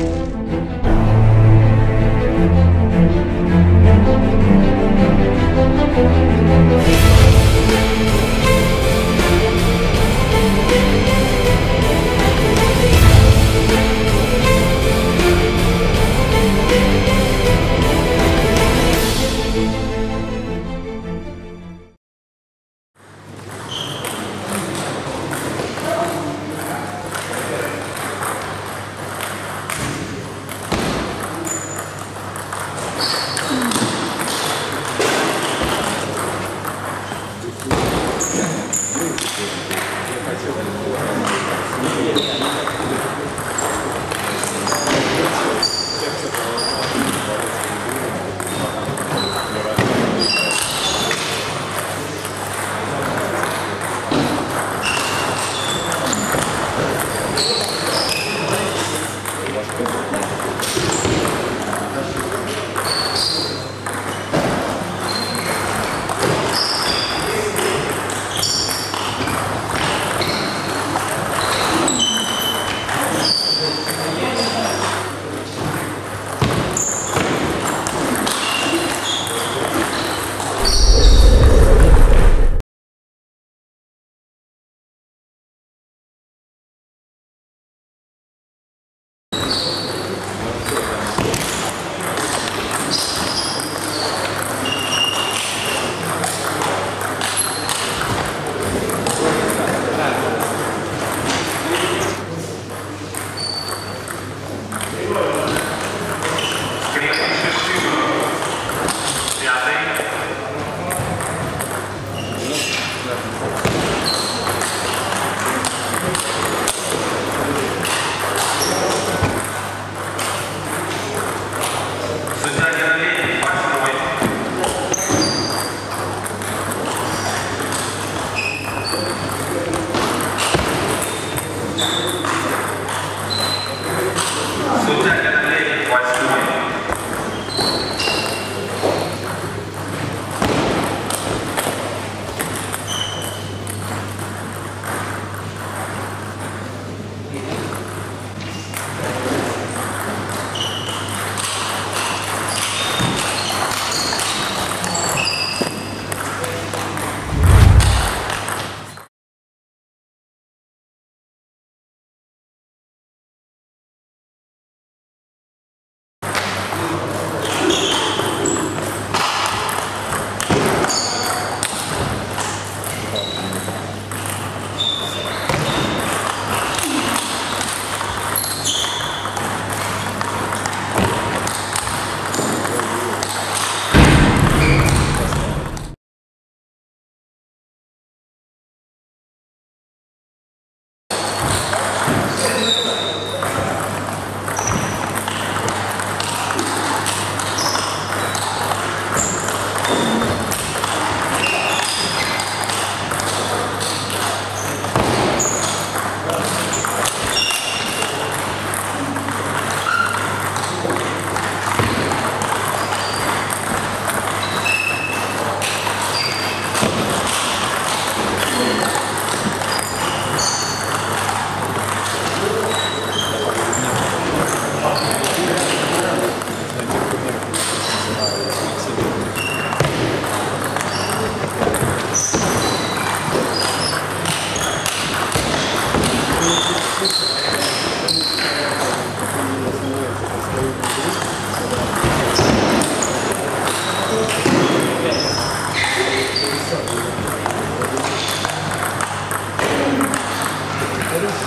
Música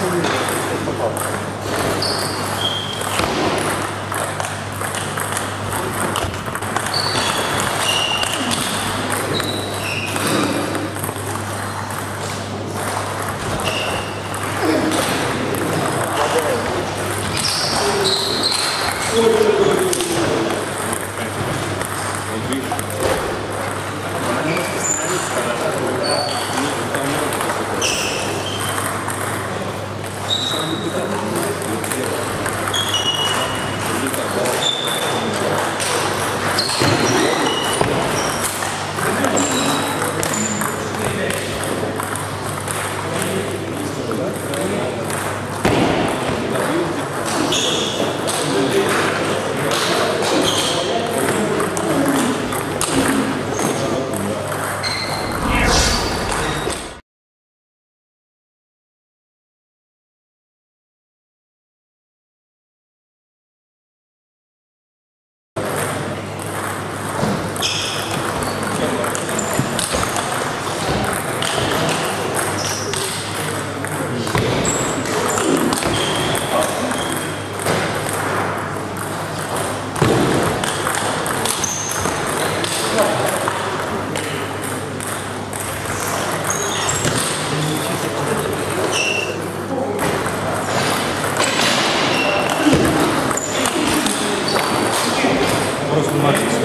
Thank aproximadamente.